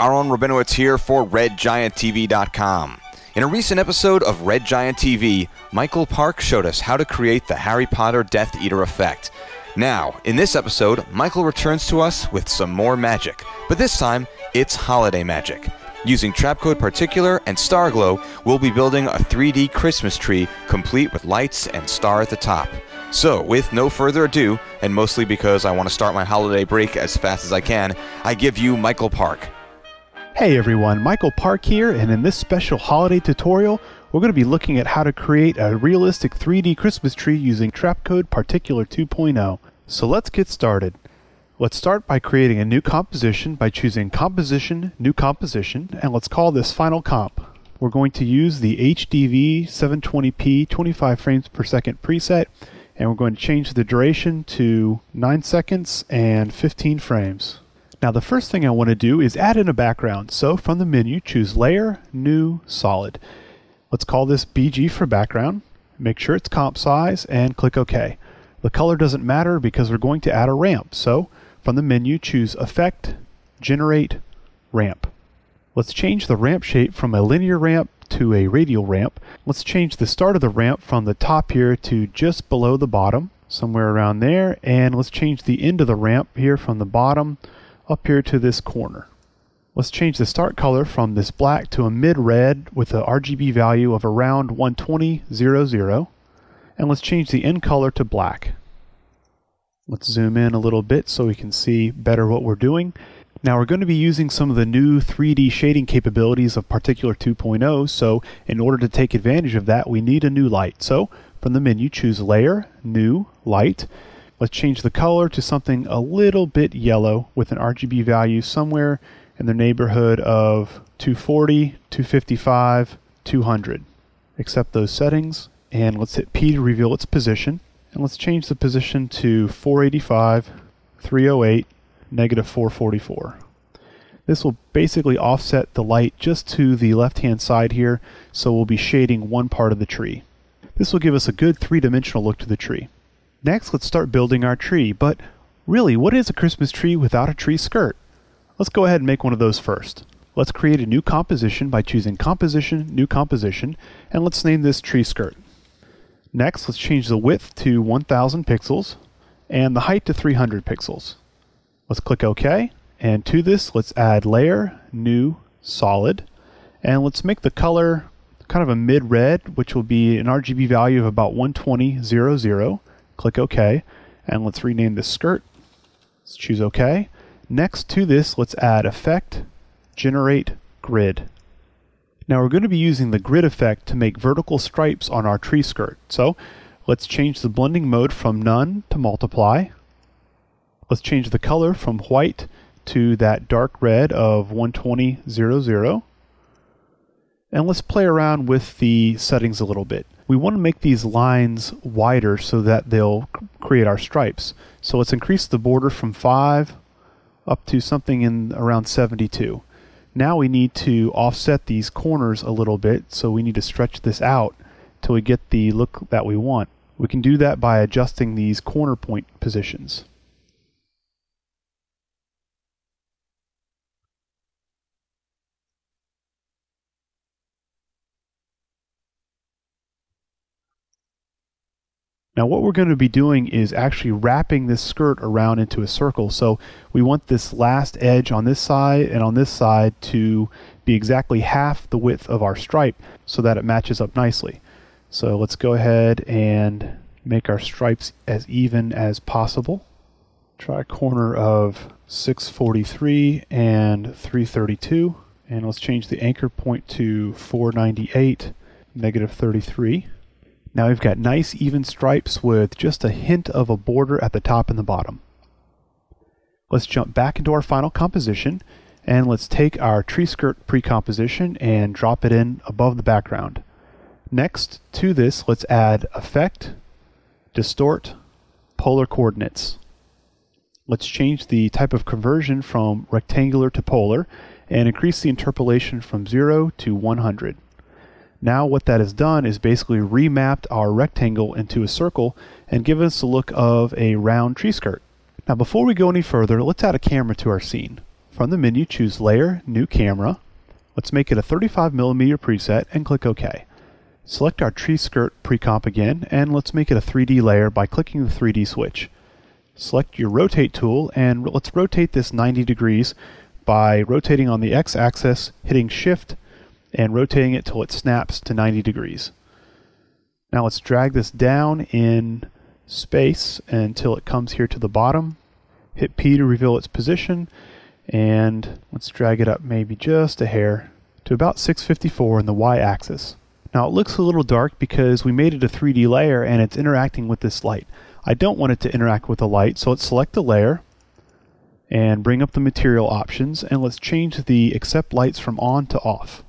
Aaron Rabinowitz here for RedGiantTV.com. In a recent episode of Red Giant TV, Michael Park showed us how to create the Harry Potter Death Eater effect. Now, in this episode, Michael returns to us with some more magic, but this time, it's holiday magic. Using Trapcode Particular and Starglow, we'll be building a 3D Christmas tree complete with lights and star at the top. So, with no further ado, and mostly because I want to start my holiday break as fast as I can, I give you Michael Park. Hey everyone, Michael Park here, and in this special holiday tutorial, we're going to be looking at how to create a realistic 3D Christmas tree using Trapcode Particular 2.0. So let's get started. Let's start by creating a new composition by choosing Composition, New Composition, and let's call this Final Comp. We're going to use the HDV 720p 25 frames per second preset, and we're going to change the duration to 9 seconds and 15 frames. Now the first thing I want to do is add in a background. So from the menu, choose Layer, New, Solid. Let's call this BG for background. Make sure it's comp size and click OK. The color doesn't matter because we're going to add a ramp. So from the menu, choose Effect, Generate, Ramp. Let's change the ramp shape from a linear ramp to a radial ramp. Let's change the start of the ramp from the top here to just below the bottom, somewhere around there. And let's change the end of the ramp here from the bottom up here to this corner. Let's change the start color from this black to a mid red with a RGB value of around 120.00 00, and let's change the end color to black. Let's zoom in a little bit so we can see better what we're doing. Now we're going to be using some of the new 3D shading capabilities of Particular 2.0, so in order to take advantage of that we need a new light. So from the menu choose Layer, New, Light. Let's change the color to something a little bit yellow with an RGB value somewhere in the neighborhood of 240, 255, 200. Accept those settings and let's hit P to reveal its position. And let's change the position to 485, 308, negative 444. This will basically offset the light just to the left hand side here, so we'll be shading one part of the tree. This will give us a good three-dimensional look to the tree. Next, let's start building our tree, but really, what is a Christmas tree without a tree skirt? Let's go ahead and make one of those first. Let's create a new composition by choosing Composition, New Composition, and let's name this Tree Skirt. Next, let's change the width to 1000 pixels and the height to 300 pixels. Let's click OK, and to this, let's add Layer, New, Solid, and let's make the color kind of a mid-red, which will be an RGB value of about 120.00. Click OK, and let's rename this skirt. Let's choose OK. Next to this, let's add Effect, Generate, Grid. Now we're going to be using the grid effect to make vertical stripes on our tree skirt. So let's change the blending mode from none to multiply. Let's change the color from white to that dark red of 120.00. And let's play around with the settings a little bit. We want to make these lines wider so that they'll create our stripes. So let's increase the border from 5 up to something in around 72. Now we need to offset these corners a little bit, so we need to stretch this out till we get the look that we want. We can do that by adjusting these corner point positions. Now what we're going to be doing is actually wrapping this skirt around into a circle. So we want this last edge on this side and on this side to be exactly half the width of our stripe so that it matches up nicely. So let's go ahead and make our stripes as even as possible. Try a corner of 643 and 332 and let's change the anchor point to 498 negative 33. Now we've got nice even stripes with just a hint of a border at the top and the bottom. Let's jump back into our final composition and let's take our tree skirt pre-composition and drop it in above the background. Next to this, let's add Effect, Distort, Polar Coordinates. Let's change the type of conversion from rectangular to polar and increase the interpolation from 0 to 100. Now what that has done is basically remapped our rectangle into a circle and given us the look of a round tree skirt. Now before we go any further, let's add a camera to our scene. From the menu, choose Layer, New Camera. Let's make it a 35mm preset and click OK. Select our tree skirt pre-comp again and let's make it a 3D layer by clicking the 3D switch. Select your rotate tool and let's rotate this 90 degrees by rotating on the x-axis, hitting shift, and rotating it till it snaps to 90 degrees. Now let's drag this down in space until it comes here to the bottom. Hit P to reveal its position and let's drag it up maybe just a hair to about 654 in the y-axis. Now it looks a little dark because we made it a 3D layer and it's interacting with this light. I don't want it to interact with the light, so let's select the layer and bring up the material options and let's change the accept lights from on to off.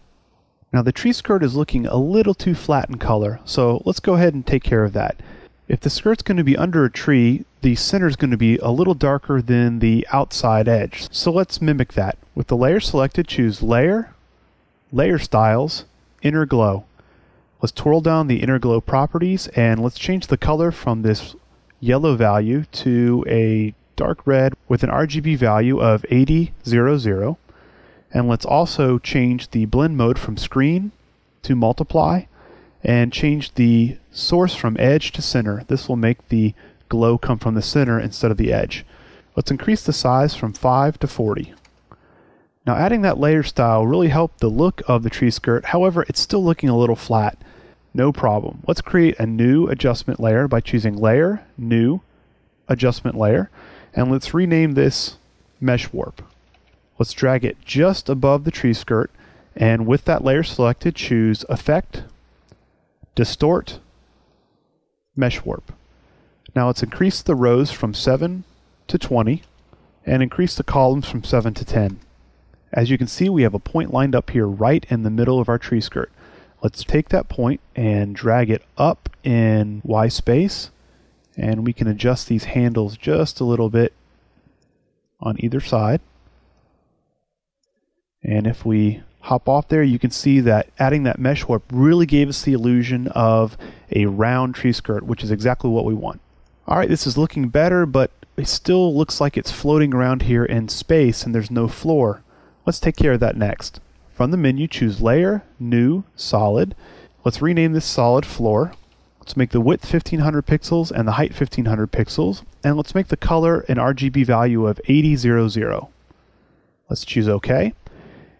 Now the tree skirt is looking a little too flat in color, so let's go ahead and take care of that. If the skirt's going to be under a tree, the center is going to be a little darker than the outside edge. So let's mimic that. With the layer selected, choose Layer, Layer Styles, Inner Glow. Let's twirl down the Inner Glow properties and let's change the color from this yellow value to a dark red with an RGB value of 8000. And let's also change the blend mode from screen to multiply and change the source from edge to center. This will make the glow come from the center instead of the edge. Let's increase the size from 5 to 40. Now adding that layer style really helped the look of the tree skirt, however it's still looking a little flat. No problem. Let's create a new adjustment layer by choosing Layer, New, Adjustment Layer, and let's rename this Mesh Warp. Let's drag it just above the tree skirt, and with that layer selected, choose Effect, Distort, Mesh Warp. Now let's increase the rows from 7 to 20 and increase the columns from 7 to 10. As you can see, we have a point lined up here right in the middle of our tree skirt. Let's take that point and drag it up in Y space and we can adjust these handles just a little bit on either side. And if we hop off there, you can see that adding that mesh warp really gave us the illusion of a round tree skirt, which is exactly what we want. All right, this is looking better, but it still looks like it's floating around here in space and there's no floor. Let's take care of that next. From the menu, choose Layer, New, Solid. Let's rename this Solid Floor. Let's make the width 1500 pixels and the height 1500 pixels. And let's make the color an RGB value of 8000. Let's choose OK.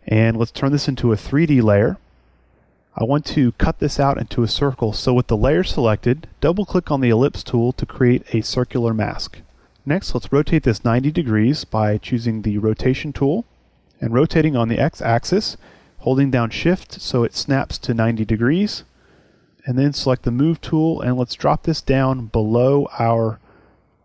And let's turn this into a 3D layer. I want to cut this out into a circle, so with the layer selected, double click on the ellipse tool to create a circular mask. Next, let's rotate this 90 degrees by choosing the rotation tool and rotating on the x-axis, holding down shift so it snaps to 90 degrees, and then select the move tool and let's drop this down below our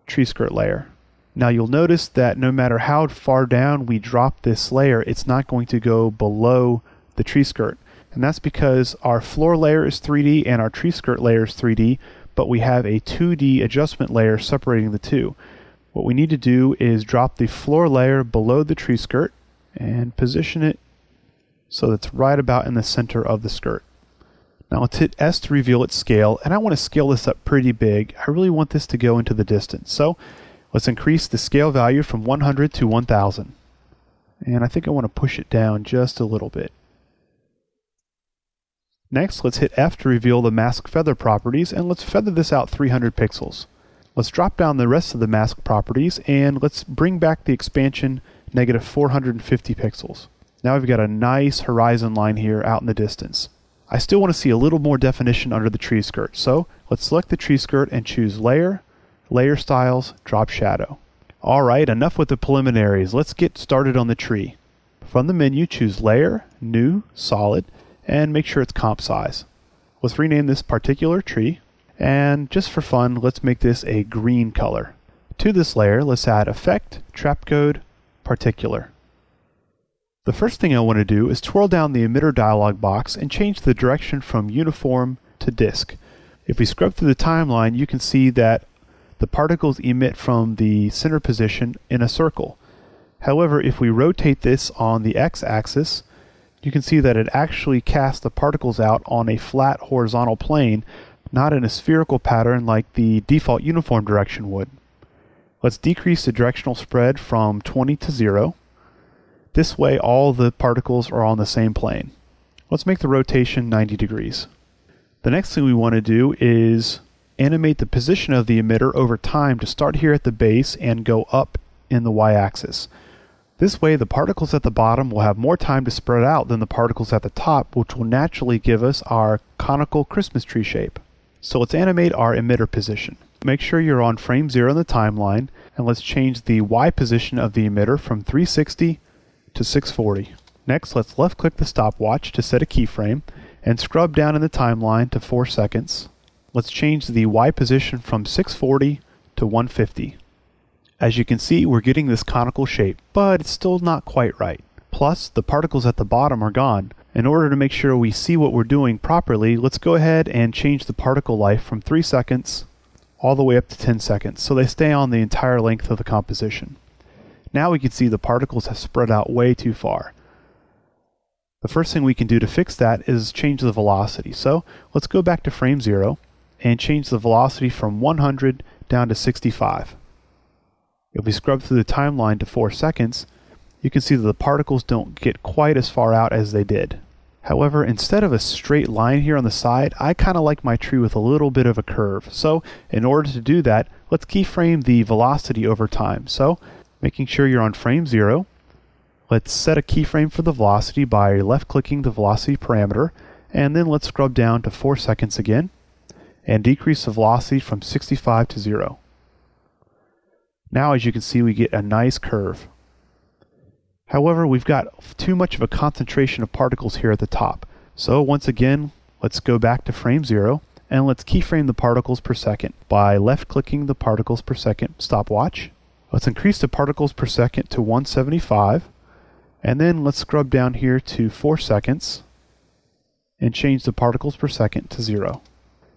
tree skirt layer. Now you'll notice that no matter how far down we drop this layer, it's not going to go below the tree skirt. And that's because our floor layer is 3D and our tree skirt layer is 3D, but we have a 2D adjustment layer separating the two. What we need to do is drop the floor layer below the tree skirt and position it so that's right about in the center of the skirt. Now let's hit S to reveal its scale, and I want to scale this up pretty big. I really want this to go into the distance. So Let's increase the scale value from 100 to 1000. And I think I want to push it down just a little bit. Next, let's hit F to reveal the mask feather properties, and let's feather this out 300 pixels. Let's drop down the rest of the mask properties, and let's bring back the expansion negative 450 pixels. Now we've got a nice horizon line here out in the distance. I still want to see a little more definition under the tree skirt, so let's select the tree skirt and choose Layer, layer styles, drop shadow. Alright, enough with the preliminaries. Let's get started on the tree. From the menu, choose Layer, New, Solid, and make sure it's comp size. Let's rename this particular tree, and just for fun, let's make this a green color. To this layer, let's add Effect, Trapcode, Particular. The first thing I want to do is twirl down the emitter dialog box and change the direction from uniform to disk. If we scrub through the timeline, you can see that the particles emit from the center position in a circle. However, if we rotate this on the x-axis, you can see that it actually casts the particles out on a flat horizontal plane, not in a spherical pattern like the default uniform direction would. Let's decrease the directional spread from 20 to 0. This way all the particles are on the same plane. Let's make the rotation 90 degrees. The next thing we want to do is animate the position of the emitter over time to start here at the base and go up in the y-axis. This way the particles at the bottom will have more time to spread out than the particles at the top, which will naturally give us our conical Christmas tree shape. So let's animate our emitter position. Make sure you're on frame 0 in the timeline, and let's change the Y position of the emitter from 360 to 640. Next, let's left click the stopwatch to set a keyframe, and scrub down in the timeline to 4 seconds. Let's change the Y position from 640 to 150. As you can see, we're getting this conical shape, but it's still not quite right. Plus, the particles at the bottom are gone. In order to make sure we see what we're doing properly, let's go ahead and change the particle life from 3 seconds all the way up to 10 seconds, so they stay on the entire length of the composition. Now we can see the particles have spread out way too far. The first thing we can do to fix that is change the velocity. So let's go back to frame 0 and change the velocity from 100 down to 65. If we scrub through the timeline to 4 seconds, you can see that the particles don't get quite as far out as they did. However, instead of a straight line here on the side, I kind of like my tree with a little bit of a curve. So in order to do that, let's keyframe the velocity over time. So making sure you're on frame 0, let's set a keyframe for the velocity by left clicking the velocity parameter, and then let's scrub down to 4 seconds again, and decrease the velocity from 65 to 0. Now as you can see we get a nice curve. However, we've got too much of a concentration of particles here at the top. So once again, let's go back to frame 0 and let's keyframe the particles per second by left clicking the particles per second stopwatch. Let's increase the particles per second to 175 and then let's scrub down here to 4 seconds and change the particles per second to 0.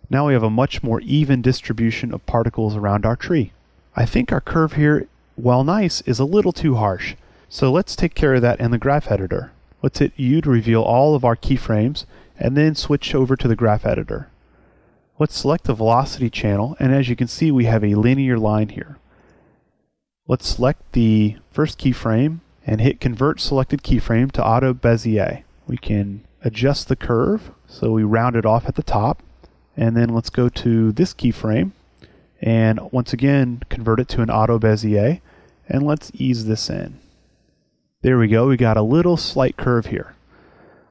Now we have a much more even distribution of particles around our tree. I think our curve here, while nice, is a little too harsh. So let's take care of that in the graph editor. Let's hit U to reveal all of our keyframes and then switch over to the graph editor. Let's select the velocity channel and as you can see we have a linear line here. Let's select the first keyframe and hit convert selected keyframe to auto Bezier. We can adjust the curve so we round it off at the top and then let's go to this keyframe and once again convert it to an auto Bezier and let's ease this in. There we go, we got a little slight curve here.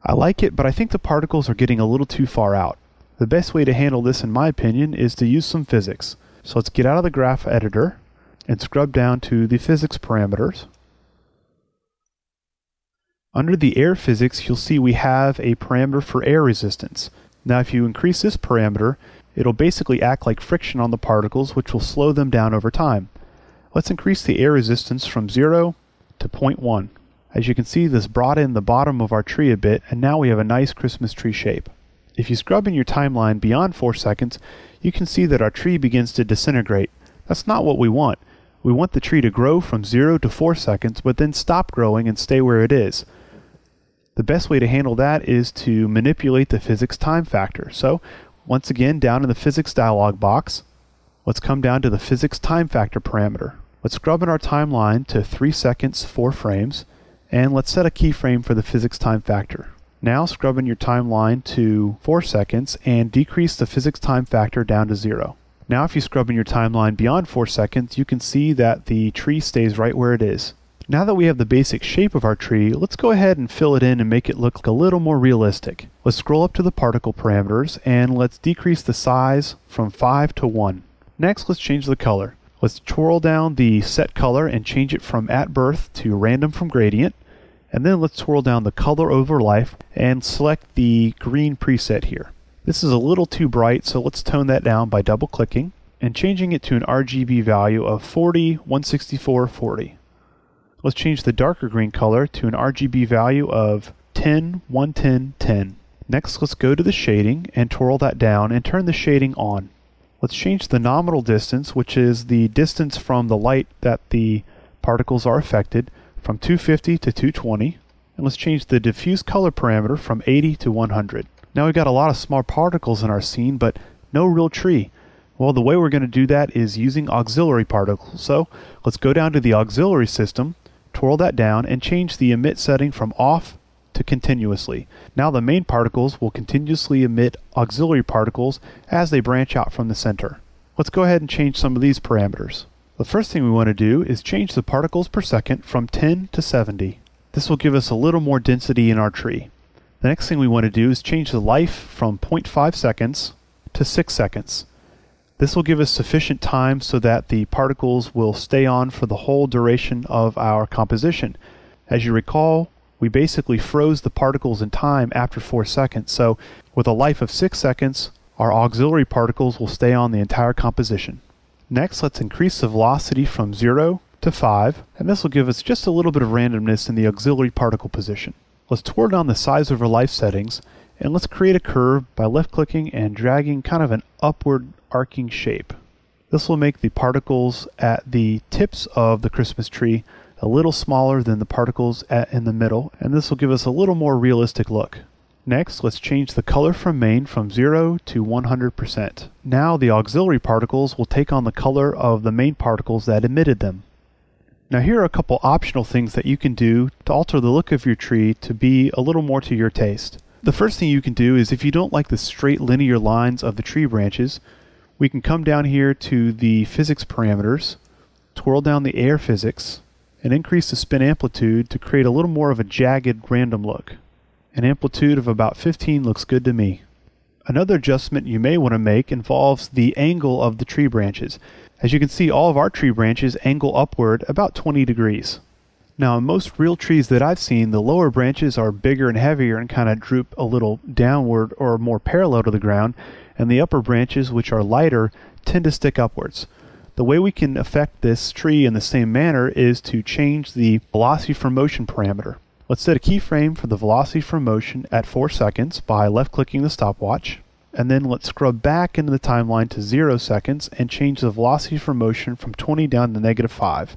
I like it, but I think the particles are getting a little too far out. The best way to handle this, in my opinion, is to use some physics. So let's get out of the graph editor and scrub down to the physics parameters. Under the air physics, you'll see we have a parameter for air resistance. Now if you increase this parameter, it'll basically act like friction on the particles, which will slow them down over time. Let's increase the air resistance from 0 to 0.1. As you can see, this brought in the bottom of our tree a bit, and now we have a nice Christmas tree shape. If you scrub in your timeline beyond 4 seconds, you can see that our tree begins to disintegrate. That's not what we want. We want the tree to grow from 0 to 4 seconds, but then stop growing and stay where it is. The best way to handle that is to manipulate the physics time factor. So, once again, down in the physics dialog box, let's come down to the physics time factor parameter. Let's scrub in our timeline to 3 seconds 4 frames and let's set a keyframe for the physics time factor. Now scrub in your timeline to 4 seconds and decrease the physics time factor down to 0. Now if you scrub in your timeline beyond 4 seconds, you can see that the tree stays right where it is. Now that we have the basic shape of our tree, let's go ahead and fill it in and make it look a little more realistic. Let's scroll up to the particle parameters and let's decrease the size from 5 to 1. Next, let's change the color. Let's twirl down the set color and change it from at birth to random from gradient. And then let's twirl down the color over life and select the green preset here. This is a little too bright, so let's tone that down by double clicking and changing it to an RGB value of 40, 164, 40. Let's change the darker green color to an RGB value of 10, 110, 10. Next, let's go to the shading and twirl that down and turn the shading on. Let's change the nominal distance, which is the distance from the light that the particles are affected, from 250 to 220. And let's change the diffuse color parameter from 80 to 100. Now we've got a lot of small particles in our scene, but no real tree. Well, the way we're going to do that is using auxiliary particles. So let's go down to the auxiliary system, twirl that down, and change the emit setting from off to continuously. Now the main particles will continuously emit auxiliary particles as they branch out from the center. Let's go ahead and change some of these parameters. The first thing we want to do is change the particles per second from 10 to 70. This will give us a little more density in our tree. The next thing we want to do is change the life from 0.5 seconds to 6 seconds. This will give us sufficient time so that the particles will stay on for the whole duration of our composition. As you recall, we basically froze the particles in time after 4 seconds, so with a life of 6 seconds, our auxiliary particles will stay on the entire composition. Next, let's increase the velocity from 0 to 5, and this will give us just a little bit of randomness in the auxiliary particle position. Let's twirl down the size over life settings, and let's create a curve by left clicking and dragging kind of an upward arcing shape. This will make the particles at the tips of the Christmas tree a little smaller than the particles at, in the middle, and this will give us a little more realistic look. Next, let's change the color from main from 0 to 100%. Now the auxiliary particles will take on the color of the main particles that emitted them. Now here are a couple optional things that you can do to alter the look of your tree to be a little more to your taste. The first thing you can do is if you don't like the straight linear lines of the tree branches, we can come down here to the physics parameters, twirl down the air physics, and increase the spin amplitude to create a little more of a jagged random look. An amplitude of about 15 looks good to me. Another adjustment you may want to make involves the angle of the tree branches. As you can see, all of our tree branches angle upward about 20 degrees. Now, in most real trees that I've seen, the lower branches are bigger and heavier and kind of droop a little downward or more parallel to the ground, and the upper branches, which are lighter, tend to stick upwards. The way we can affect this tree in the same manner is to change the velocity for motion parameter. Let's set a keyframe for the velocity for motion at 4 seconds by left clicking the stopwatch. And then let's scrub back into the timeline to 0 seconds and change the velocity for motion from 20 down to negative 5.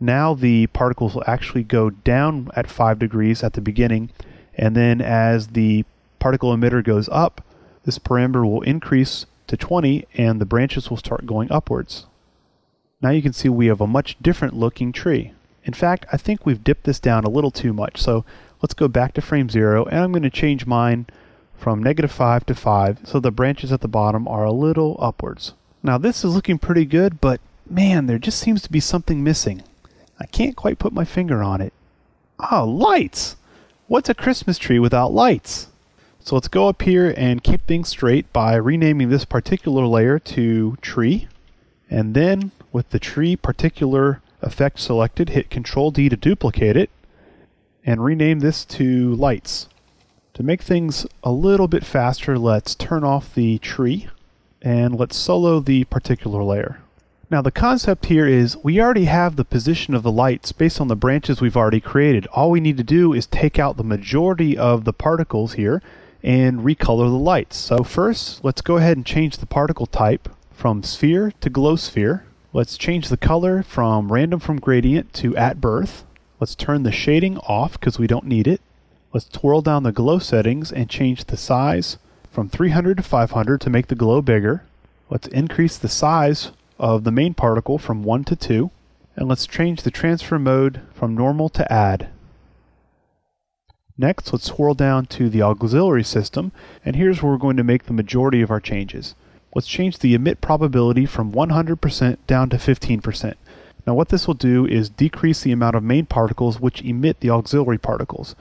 Now the particles will actually go down at 5 degrees at the beginning, and then as the particle emitter goes up, this parameter will increase to 20 and the branches will start going upwards. Now you can see we have a much different looking tree. In fact, I think we've dipped this down a little too much, so let's go back to frame 0 and I'm going to change mine from negative 5 to 5 so the branches at the bottom are a little upwards. Now this is looking pretty good, but man, there just seems to be something missing. I can't quite put my finger on it. Oh, lights! What's a Christmas tree without lights? So let's go up here and keep things straight by renaming this particular layer to tree. And then with the tree particular effect selected, hit Control D to duplicate it and rename this to lights. To make things a little bit faster, let's turn off the tree and let's solo the particular layer. Now the concept here is we already have the position of the lights based on the branches we've already created. All we need to do is take out the majority of the particles here and recolor the lights. So first, let's go ahead and change the particle type from sphere to glow sphere. Let's change the color from random from gradient to at birth. Let's turn the shading off because we don't need it. Let's twirl down the glow settings and change the size from 300 to 500 to make the glow bigger. Let's increase the size of the main particle from 1 to 2. And let's change the transfer mode from normal to add. Next, let's swirl down to the auxiliary system, and here's where we're going to make the majority of our changes. Let's change the emit probability from 100% down to 15%. Now what this will do is decrease the amount of main particles which emit the auxiliary particles.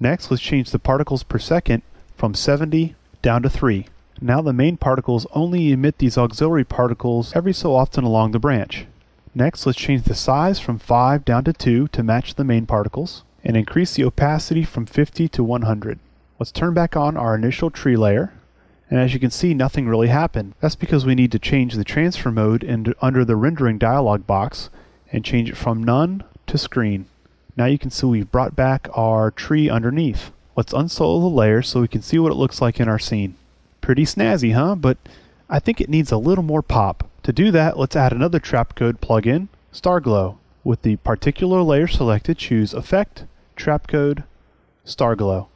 Next, let's change the particles per second from 70 down to 3. Now the main particles only emit these auxiliary particles every so often along the branch. Next, let's change the size from 5 down to 2 to match the main particles and increase the opacity from 50 to 100. Let's turn back on our initial tree layer, and as you can see, nothing really happened. That's because we need to change the transfer mode in, under the rendering dialog box and change it from none to screen. Now you can see we've brought back our tree underneath. Let's unsolo the layer so we can see what it looks like in our scene. Pretty snazzy, huh? But I think it needs a little more pop. To do that, let's add another Trapcode plugin, Starglow. With the particular layer selected, choose Effect, Trapcode, Starglow.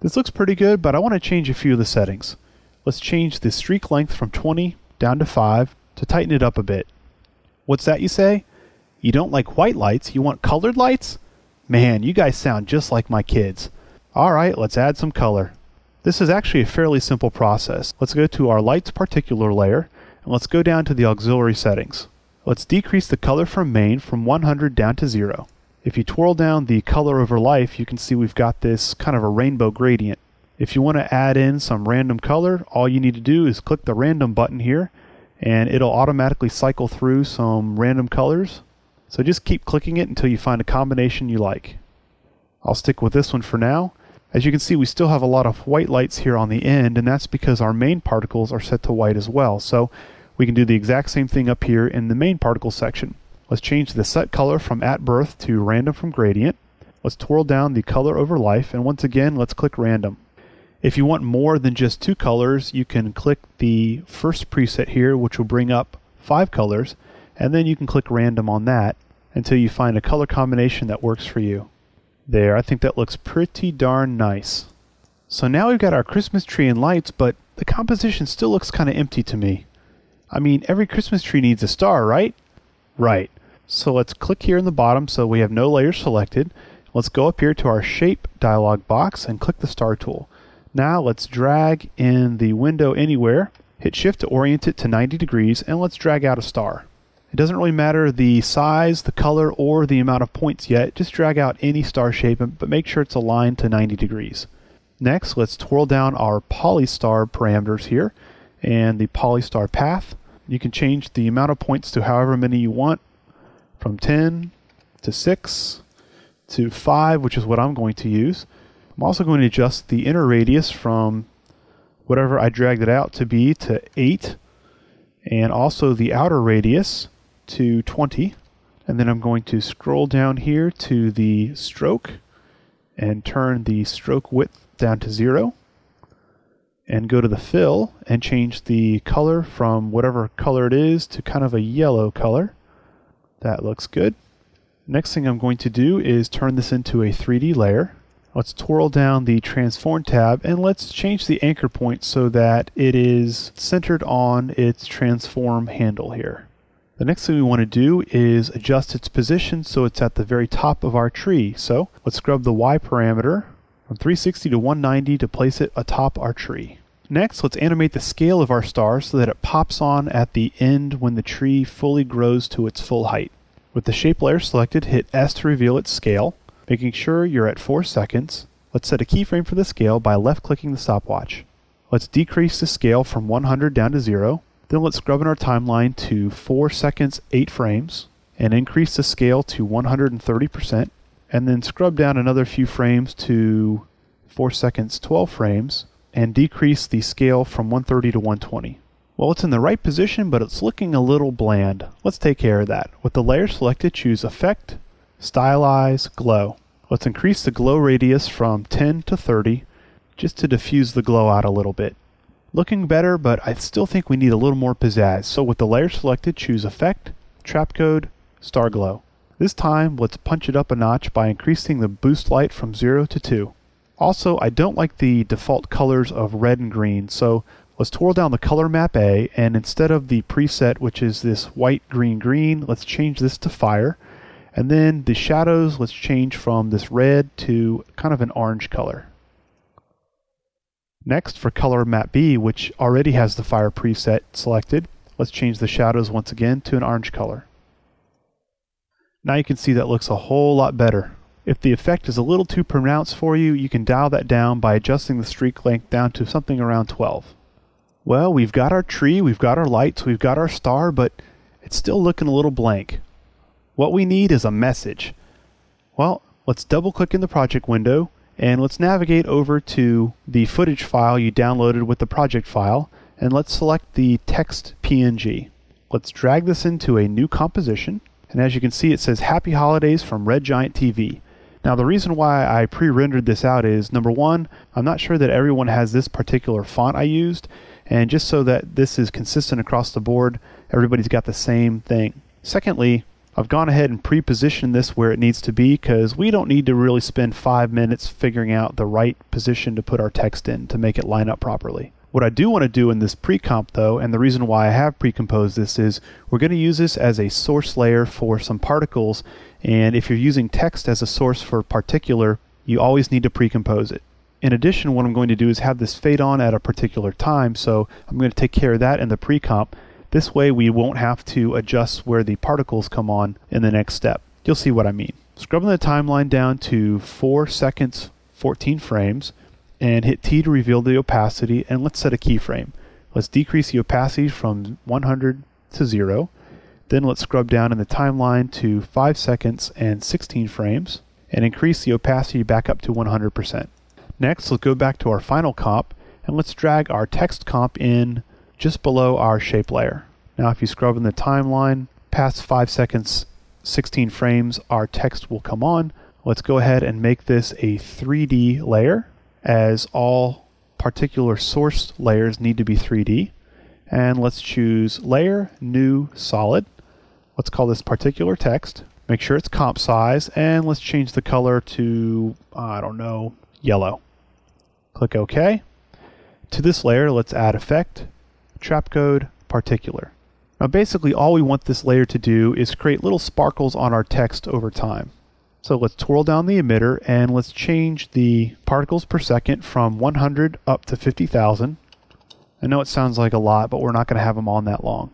This looks pretty good, but I want to change a few of the settings. Let's change the streak length from 20 down to 5 to tighten it up a bit. What's that you say? You don't like white lights, you want colored lights? Man, you guys sound just like my kids. Alright, let's add some color. This is actually a fairly simple process. Let's go to our lights particular layer, and let's go down to the auxiliary settings. Let's decrease the color from main from 100 down to 0. If you twirl down the color over life, you can see we've got this kind of a rainbow gradient. If you want to add in some random color, all you need to do is click the random button here, and it'll automatically cycle through some random colors. So just keep clicking it until you find a combination you like. I'll stick with this one for now. As you can see, we still have a lot of white lights here on the end, and that's because our main particles are set to white as well. So we can do the exact same thing up here in the main particle section. Let's change the set color from at birth to random from gradient. Let's twirl down the color over life, and once again, let's click random. If you want more than just two colors, you can click the first preset here, which will bring up five colors, and then you can click random on that until you find a color combination that works for you. There, I think that looks pretty darn nice. So now we've got our Christmas tree and lights, but the composition still looks kind of empty to me. I mean, every Christmas tree needs a star, right? Right. So let's click here in the bottom so we have no layers selected. Let's go up here to our shape dialog box and click the star tool. Now let's drag in the window anywhere, hit shift to orient it to 90 degrees, and let's drag out a star. It doesn't really matter the size, the color, or the amount of points yet. Just drag out any star shape, but make sure it's aligned to 90 degrees. Next, let's twirl down our polystar parameters here and the polystar path. You can change the amount of points to however many you want from 10 to 6 to 5, which is what I'm going to use. I'm also going to adjust the inner radius from whatever I dragged it out to be to 8 and also the outer radius to 20. And then I'm going to scroll down here to the stroke and turn the stroke width down to zero. And go to the fill and change the color from whatever color it is to kind of a yellow color. That looks good. Next thing I'm going to do is turn this into a 3D layer. Let's twirl down the transform tab and let's change the anchor point so that it is centered on its transform handle here. The next thing we want to do is adjust its position so it's at the very top of our tree. So let's scrub the Y parameter from 360 to 190 to place it atop our tree. Next, let's animate the scale of our star so that it pops on at the end when the tree fully grows to its full height. With the shape layer selected, hit S to reveal its scale, making sure you're at 4 seconds. Let's set a keyframe for the scale by left-clicking the stopwatch. Let's decrease the scale from 100 down to 0, then let's scrub in our timeline to 4 seconds 8 frames and increase the scale to 130% and then scrub down another few frames to 4 seconds 12 frames and decrease the scale from 130 to 120. Well, it's in the right position, but it's looking a little bland. Let's take care of that. With the layer selected, choose Effect, Stylize, Glow. Let's increase the glow radius from 10 to 30 just to diffuse the glow out a little bit. Looking better, but I still think we need a little more pizzazz. So with the layer selected, choose Effect, Trapcode, Star Glow. This time, let's punch it up a notch by increasing the boost light from 0 to 2. Also, I don't like the default colors of red and green, so let's twirl down the color map A, and instead of the preset, which is this white, green, green, let's change this to fire. And then the shadows, let's change from this red to kind of an orange color. Next, for color map B, which already has the fire preset selected, let's change the shadows once again to an orange color. Now you can see that looks a whole lot better. If the effect is a little too pronounced for you, you can dial that down by adjusting the streak length down to something around 12. Well, we've got our tree, we've got our lights, we've got our star, but it's still looking a little blank. What we need is a message. Well, let's double click in the project window and let's navigate over to the footage file you downloaded with the project file, and let's select the text PNG. Let's drag this into a new composition, and as you can see it says Happy Holidays from Red Giant TV. Now the reason why I pre-rendered this out is, number one, I'm not sure that everyone has this particular font I used, and just so that this is consistent across the board, everybody's got the same thing. Secondly, I've gone ahead and pre-positioned this where it needs to be because we don't need to really spend five minutes figuring out the right position to put our text in to make it line up properly. What I do want to do in this pre-comp though, and the reason why I have pre-composed this is we're going to use this as a source layer for some particles And if you're using text as a source for particular, you always need to pre-compose it. In addition, what I'm going to do is have this fade on at a particular time, so I'm going to take care of that in the pre-comp. This way we won't have to adjust where the particles come on in the next step. You'll see what I mean. Scrubbing the timeline down to 4 seconds 14 frames and hit T to reveal the opacity and let's set a keyframe. Let's decrease the opacity from 100 to 0. Then let's scrub down in the timeline to 5 seconds and 16 frames and increase the opacity back up to 100%. Next, let's go back to our final comp and let's drag our text comp in just below our shape layer. Now if you scrub in the timeline past 5 seconds 16 frames our text will come on. Let's go ahead and make this a 3D layer as all particular source layers need to be 3D. And let's choose layer, new, solid. Let's call this particular text. Make sure it's comp size and let's change the color to, I don't know, yellow. Click OK. To this layer, let's add effect, trapcode, particular. Now basically all we want this layer to do is create little sparkles on our text over time. So let's twirl down the emitter and let's change the particles per second from 100 up to 50,000. I know it sounds like a lot, but we're not going to have them on that long.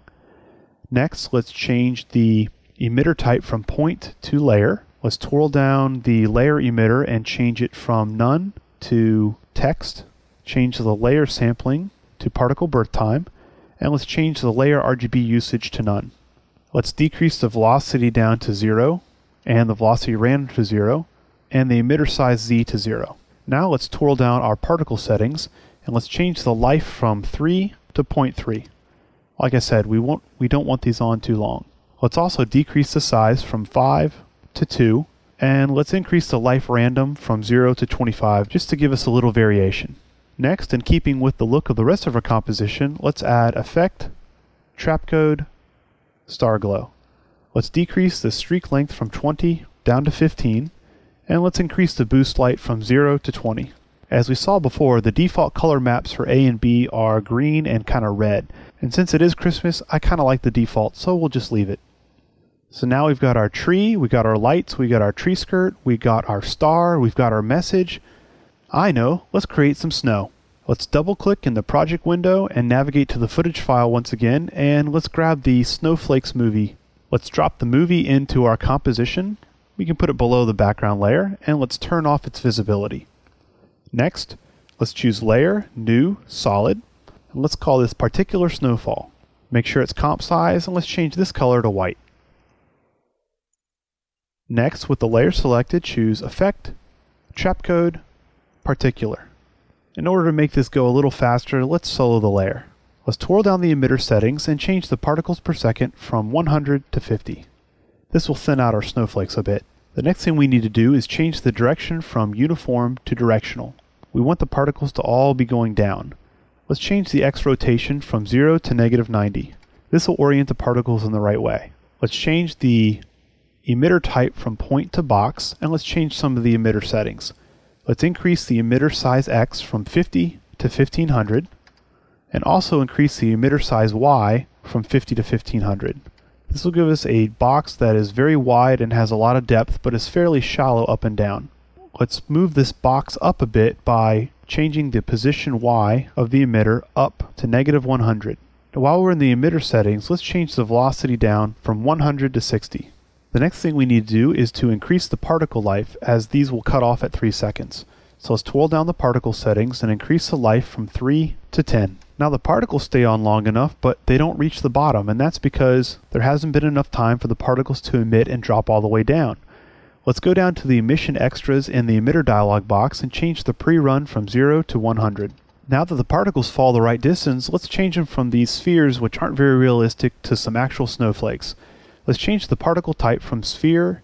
Next, let's change the emitter type from point to layer. Let's twirl down the layer emitter and change it from none to text. Change the layer sampling to particle birth time and let's change the layer RGB usage to none. Let's decrease the velocity down to zero and the velocity random to zero and the emitter size Z to zero. Now let's twirl down our particle settings and let's change the life from 3 to 0.3. Like I said, we, won't, we don't want these on too long. Let's also decrease the size from 5 to 2 and let's increase the life random from 0 to 25 just to give us a little variation. Next, in keeping with the look of the rest of our composition, let's add Effect, Trapcode, Star Glow. Let's decrease the streak length from 20 down to 15, and let's increase the boost light from 0 to 20. As we saw before, the default color maps for A and B are green and kind of red, and since it is Christmas, I kind of like the default, so we'll just leave it. So now we've got our tree, we got our lights, we got our tree skirt, we got our star, we've got our message, I know, let's create some snow. Let's double click in the project window and navigate to the footage file once again and let's grab the Snowflakes movie. Let's drop the movie into our composition. We can put it below the background layer and let's turn off its visibility. Next, let's choose Layer, New, Solid, and let's call this Particular Snowfall. Make sure it's comp size and let's change this color to white. Next, with the layer selected, choose Effect, Trapcode, particular. In order to make this go a little faster, let's solo the layer. Let's twirl down the emitter settings and change the particles per second from 100 to 50. This will thin out our snowflakes a bit. The next thing we need to do is change the direction from uniform to directional. We want the particles to all be going down. Let's change the X rotation from 0 to negative 90. This will orient the particles in the right way. Let's change the emitter type from point to box, and let's change some of the emitter settings. Let's increase the emitter size X from 50 to 1500 and also increase the emitter size Y from 50 to 1500. This will give us a box that is very wide and has a lot of depth but is fairly shallow up and down. Let's move this box up a bit by changing the position Y of the emitter up to negative 100. While we're in the emitter settings, let's change the velocity down from 100 to 60. The next thing we need to do is to increase the particle life as these will cut off at 3 seconds. So let's twirl down the particle settings and increase the life from 3 to 10. Now the particles stay on long enough, but they don't reach the bottom, and that's because there hasn't been enough time for the particles to emit and drop all the way down. Let's go down to the emission extras in the emitter dialog box and change the pre-run from 0 to 100. Now that the particles fall the right distance, let's change them from these spheres, which aren't very realistic, to some actual snowflakes. Let's change the particle type from sphere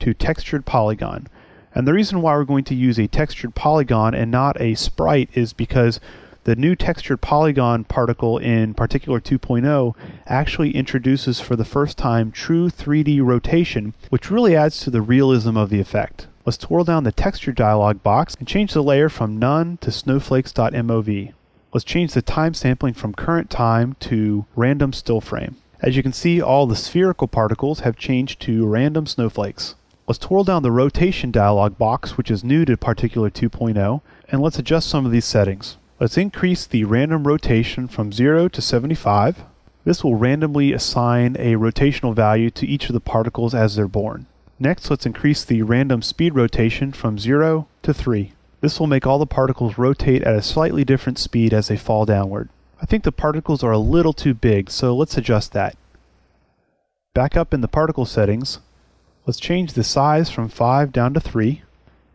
to textured polygon. And the reason why we're going to use a textured polygon and not a sprite is because the new textured polygon particle in Particular 2.0 actually introduces for the first time true 3D rotation, which really adds to the realism of the effect. Let's twirl down the texture dialog box and change the layer from none to snowflakes.mov. Let's change the time sampling from current time to random still frame. As you can see, all the spherical particles have changed to random snowflakes. Let's twirl down the rotation dialog box, which is new to Particular 2.0, and let's adjust some of these settings. Let's increase the random rotation from 0 to 75. This will randomly assign a rotational value to each of the particles as they're born. Next, let's increase the random speed rotation from 0 to 3. This will make all the particles rotate at a slightly different speed as they fall downward. I think the particles are a little too big, so let's adjust that. Back up in the particle settings, let's change the size from 5 down to 3,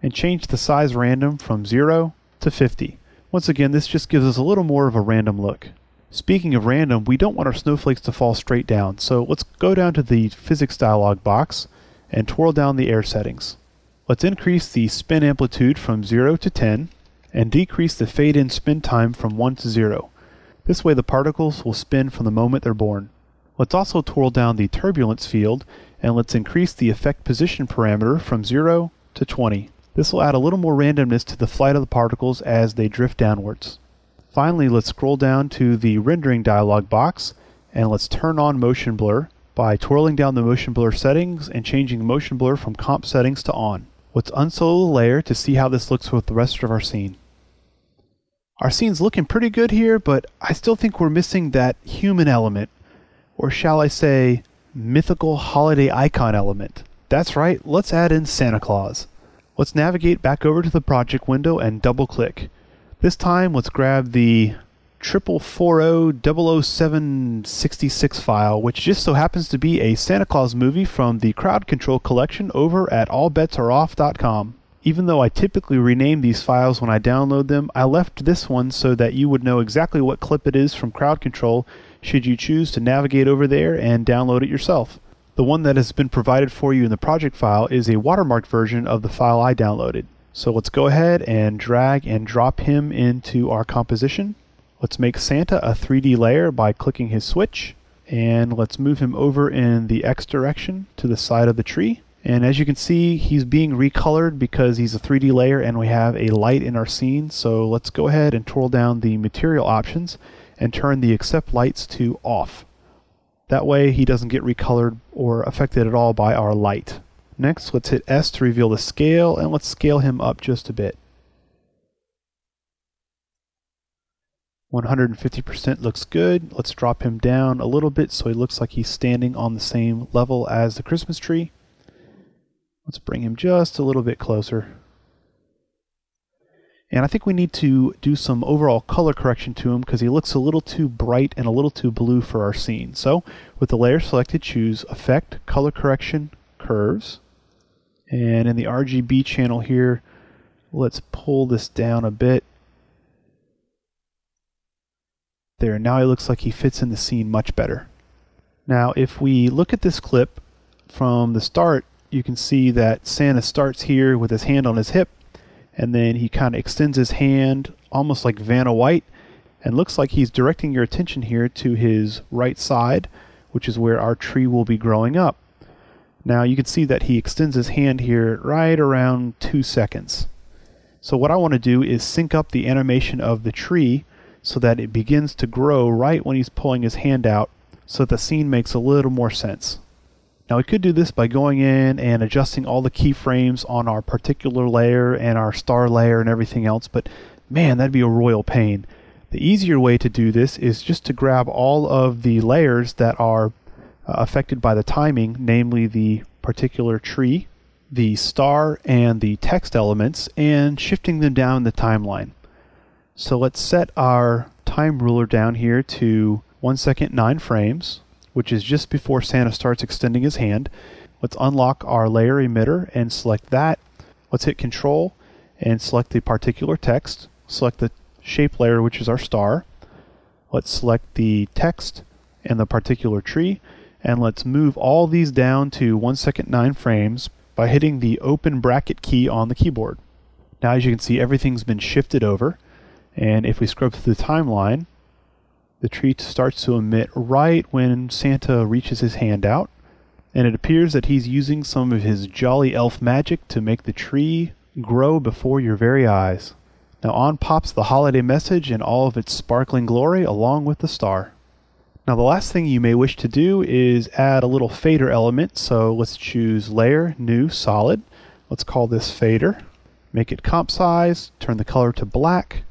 and change the size random from 0 to 50. Once again, this just gives us a little more of a random look. Speaking of random, we don't want our snowflakes to fall straight down, so let's go down to the physics dialog box and twirl down the air settings. Let's increase the spin amplitude from 0 to 10 and decrease the fade in spin time from 1 to 0. This way the particles will spin from the moment they're born. Let's also twirl down the turbulence field and let's increase the affect position parameter from 0 to 20. This will add a little more randomness to the flight of the particles as they drift downwards. Finally, let's scroll down to the rendering dialog box and let's turn on motion blur by twirling down the motion blur settings and changing motion blur from comp settings to on. Let's unsolo the layer to see how this looks with the rest of our scene. Our scene's looking pretty good here, but I still think we're missing that human element, or shall I say, mythical holiday icon element. That's right, let's add in Santa Claus. Let's navigate back over to the project window and double click. This time, let's grab the triple four oh double oh seven sixty six file, which just so happens to be a Santa Claus movie from the Crowd Control collection over at allbetsareoff.com. Even though I typically rename these files when I download them, I left this one so that you would know exactly what clip it is from Crowd Control should you choose to navigate over there and download it yourself. The one that has been provided for you in the project file is a watermarked version of the file I downloaded. So let's go ahead and drag and drop him into our composition. Let's make Santa a 3D layer by clicking his switch. And let's move him over in the X direction to the side of the tree. And as you can see, he's being recolored because he's a 3D layer and we have a light in our scene. So let's go ahead and twirl down the material options and turn the accept lights to off. That way he doesn't get recolored or affected at all by our light. Next, let's hit S to reveal the scale and let's scale him up just a bit. 150% looks good. Let's drop him down a little bit so he looks like he's standing on the same level as the Christmas tree. Let's bring him just a little bit closer. And I think we need to do some overall color correction to him because he looks a little too bright and a little too blue for our scene. So with the layer selected, choose Effect, Color Correction, Curves. And in the RGB channel here, let's pull this down a bit. There, now he looks like he fits in the scene much better. Now if we look at this clip from the start, you can see that Santa starts here with his hand on his hip, and then he kind of extends his hand almost like Vanna White, and looks like he's directing your attention here to his right side, which is where our tree will be growing up. Now you can see that he extends his hand here right around two seconds. So what I want to do is sync up the animation of the tree so that it begins to grow right when he's pulling his hand out so that the scene makes a little more sense. Now we could do this by going in and adjusting all the keyframes on our particular layer and our star layer and everything else, but man, that'd be a royal pain. The easier way to do this is just to grab all of the layers that are uh, affected by the timing, namely the particular tree, the star, and the text elements, and shifting them down the timeline. So let's set our time ruler down here to 1 second 9 frames which is just before Santa starts extending his hand. Let's unlock our layer emitter and select that. Let's hit Control and select the particular text. Select the shape layer, which is our star. Let's select the text and the particular tree, and let's move all these down to 1 second 9 frames by hitting the open bracket key on the keyboard. Now as you can see everything's been shifted over and if we scrub through the timeline the tree starts to emit right when Santa reaches his hand out, and it appears that he's using some of his jolly elf magic to make the tree grow before your very eyes. Now on pops the holiday message in all of its sparkling glory along with the star. Now the last thing you may wish to do is add a little fader element. So let's choose Layer, New, Solid. Let's call this Fader. Make it comp size, turn the color to black,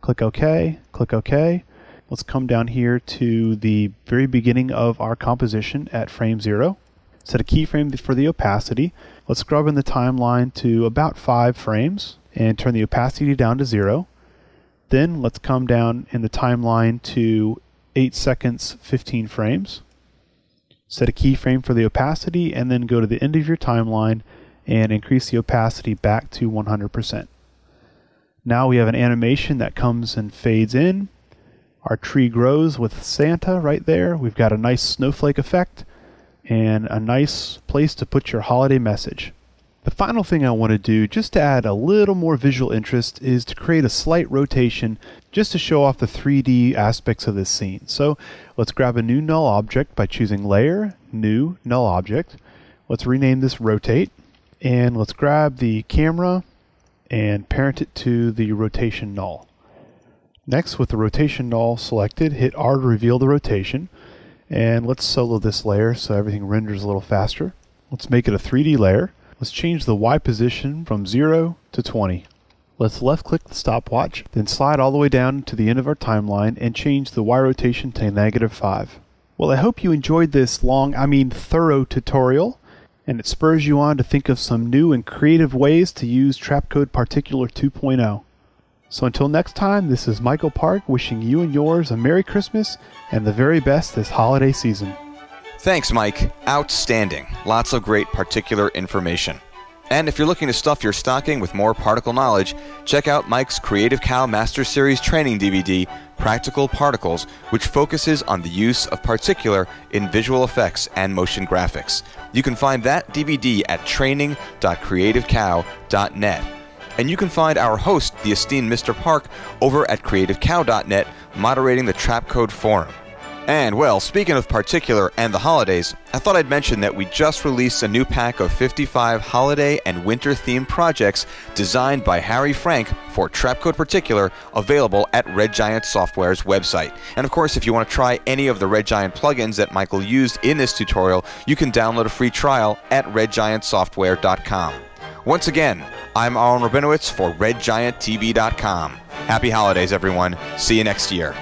click OK, click OK. Let's come down here to the very beginning of our composition at frame 0. Set a keyframe for the opacity. Let's scrub in the timeline to about 5 frames and turn the opacity down to 0. Then let's come down in the timeline to 8 seconds 15 frames. Set a keyframe for the opacity and then go to the end of your timeline and increase the opacity back to 100%. Now we have an animation that comes and fades in our tree grows with Santa right there. We've got a nice snowflake effect and a nice place to put your holiday message. The final thing I want to do, just to add a little more visual interest, is to create a slight rotation just to show off the 3D aspects of this scene. So let's grab a new null object by choosing Layer, New, Null Object. Let's rename this Rotate. And let's grab the camera and parent it to the rotation null. Next, with the rotation null selected, hit R to reveal the rotation. And let's solo this layer so everything renders a little faster. Let's make it a 3D layer. Let's change the Y position from 0 to 20. Let's left click the stopwatch, then slide all the way down to the end of our timeline and change the Y rotation to negative 5. Well, I hope you enjoyed this long, I mean thorough tutorial, and it spurs you on to think of some new and creative ways to use Trapcode Particular 2.0. So until next time, this is Michael Park wishing you and yours a Merry Christmas and the very best this holiday season. Thanks, Mike. Outstanding. Lots of great particular information. And if you're looking to stuff your stocking with more particle knowledge, check out Mike's Creative Cow Master Series training DVD, Practical Particles, which focuses on the use of particular in visual effects and motion graphics. You can find that DVD at training.creativecow.net. And you can find our host, the esteemed Mr. Park, over at creativecow.net, moderating the Trapcode Forum. And, well, speaking of particular and the holidays, I thought I'd mention that we just released a new pack of 55 holiday and winter themed projects designed by Harry Frank for Trapcode Particular, available at Red Giant Software's website. And of course, if you want to try any of the Red Giant plugins that Michael used in this tutorial, you can download a free trial at redgiantsoftware.com. Once again, I'm Aaron Rabinowitz for RedGiantTV.com. Happy holidays, everyone. See you next year.